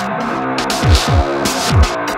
Música